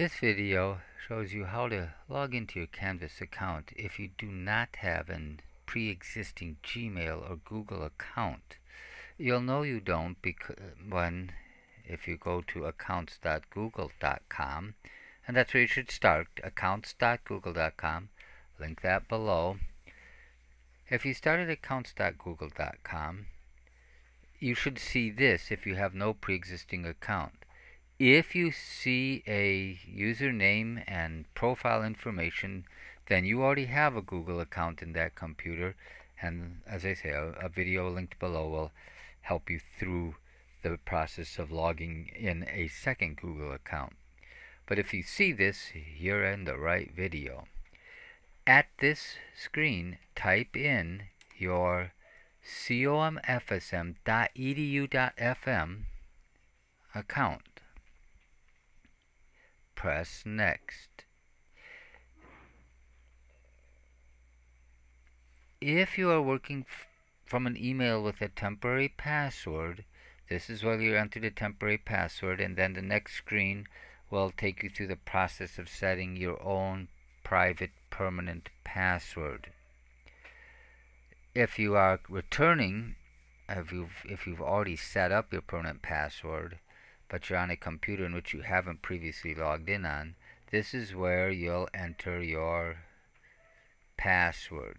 This video shows you how to log into your Canvas account if you do not have an pre-existing Gmail or Google account. You'll know you don't because when if you go to accounts.google.com and that's where you should start accounts.google.com link that below. If you start at accounts.google.com you should see this if you have no pre-existing account if you see a username and profile information, then you already have a Google account in that computer. And as I say, a, a video linked below will help you through the process of logging in a second Google account. But if you see this, you're in the right video. At this screen, type in your comfsm.edu.fm account press next. If you are working from an email with a temporary password, this is where you enter the temporary password and then the next screen will take you through the process of setting your own private permanent password. If you are returning, if you've, if you've already set up your permanent password, but you're on a computer in which you haven't previously logged in on, this is where you'll enter your password.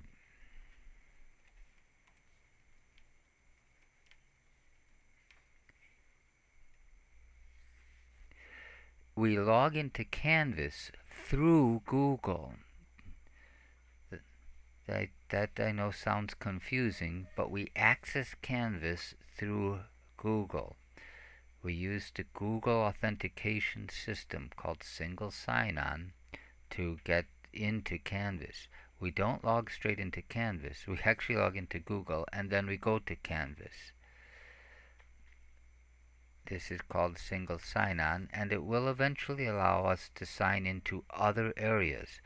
We log into Canvas through Google. That, that I know sounds confusing, but we access Canvas through Google we used the Google authentication system called Single Sign-On to get into Canvas. We don't log straight into Canvas. We actually log into Google and then we go to Canvas. This is called Single Sign-On and it will eventually allow us to sign into other areas.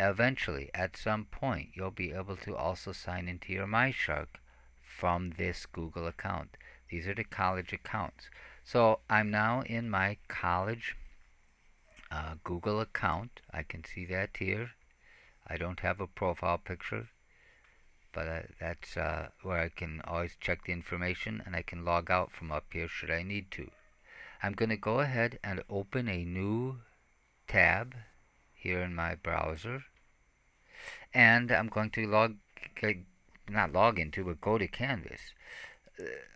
Eventually, at some point, you'll be able to also sign into your MyShark from this Google account. These are the college accounts. So I'm now in my college uh, Google account. I can see that here. I don't have a profile picture, but uh, that's uh, where I can always check the information and I can log out from up here should I need to. I'm going to go ahead and open a new tab here in my browser and I'm going to log not log into but go to Canvas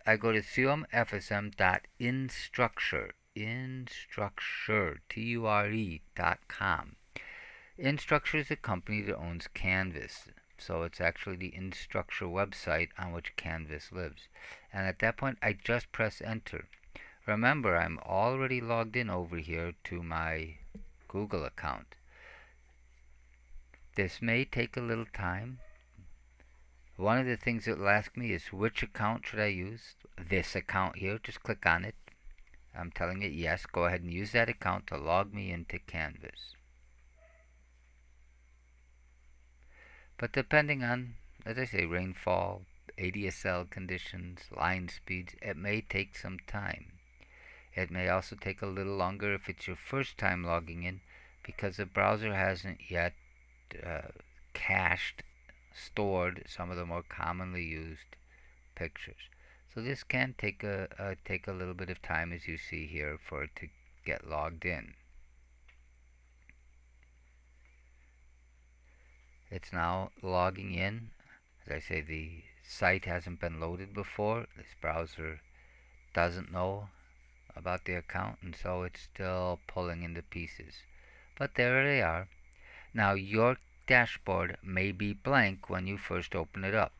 I go to comfsm.instructure, instructure, T-U-R-E dot com. Instructure is a company that owns Canvas. So it's actually the Instructure website on which Canvas lives. And at that point, I just press enter. Remember, I'm already logged in over here to my Google account. This may take a little time one of the things it will ask me is which account should I use? This account here, just click on it. I'm telling it yes, go ahead and use that account to log me into Canvas. But depending on, as I say, rainfall, ADSL conditions, line speeds, it may take some time. It may also take a little longer if it's your first time logging in because the browser hasn't yet uh, cached stored some of the more commonly used pictures. So this can take a, uh, take a little bit of time as you see here for it to get logged in. It's now logging in. As I say, the site hasn't been loaded before. This browser doesn't know about the account, and so it's still pulling into pieces. But there they are. Now, your dashboard may be blank when you first open it up.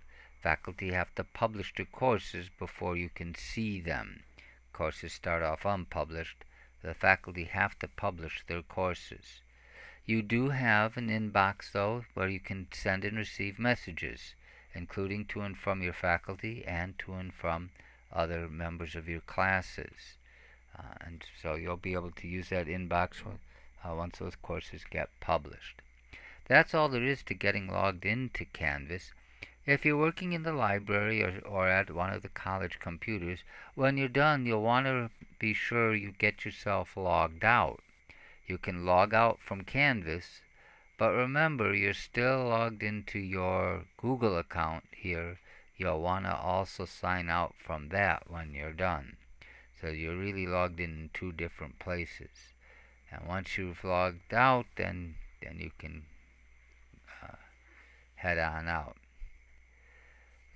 Faculty have to publish the courses before you can see them. Courses start off unpublished. The faculty have to publish their courses. You do have an inbox, though, where you can send and receive messages, including to and from your faculty and to and from other members of your classes. Uh, and so you'll be able to use that inbox uh, once those courses get published. That's all there is to getting logged into Canvas. If you're working in the library or, or at one of the college computers, when you're done, you'll want to be sure you get yourself logged out. you can log out from Canvas but remember you're still logged into your Google account here you'll want to also sign out from that when you're done so you're really logged in in two different places and once you've logged out then then you can head on out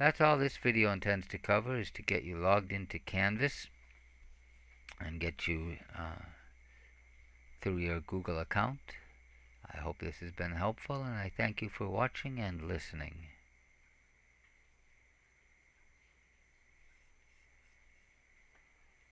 that's all this video intends to cover is to get you logged into Canvas and get you uh, through your Google account. I hope this has been helpful and I thank you for watching and listening.